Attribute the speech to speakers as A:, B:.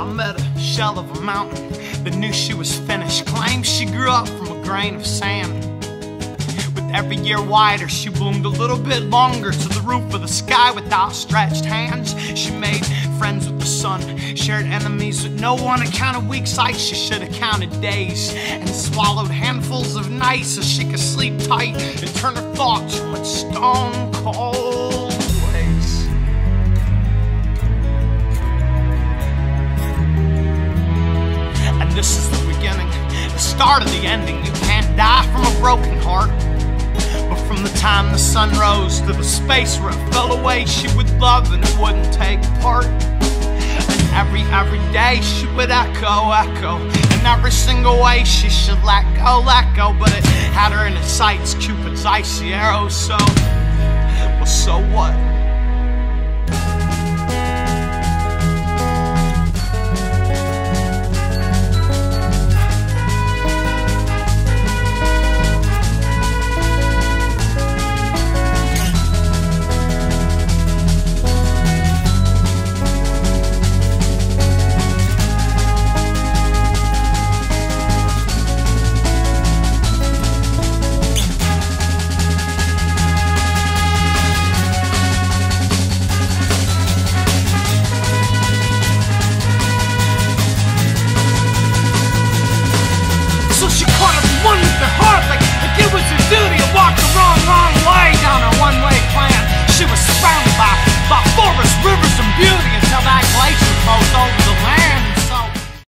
A: I met a shell of a mountain that knew she was finished. Claimed she grew up from a grain of sand. With every year wider, she bloomed a little bit longer to the roof of the sky with outstretched hands. She made friends with the sun, shared enemies with no one. And counted weak sight, she should have counted days. And swallowed handfuls of nights so she could sleep tight and turn her thoughts from its stone cold start of the ending. You can't die from a broken heart. But from the time the sun rose to the space where it fell away, she would love and it wouldn't take part. And every, every day she would echo, echo. In every single way she should let go, let go. But it had her in its sights, Cupid's icy arrow, so.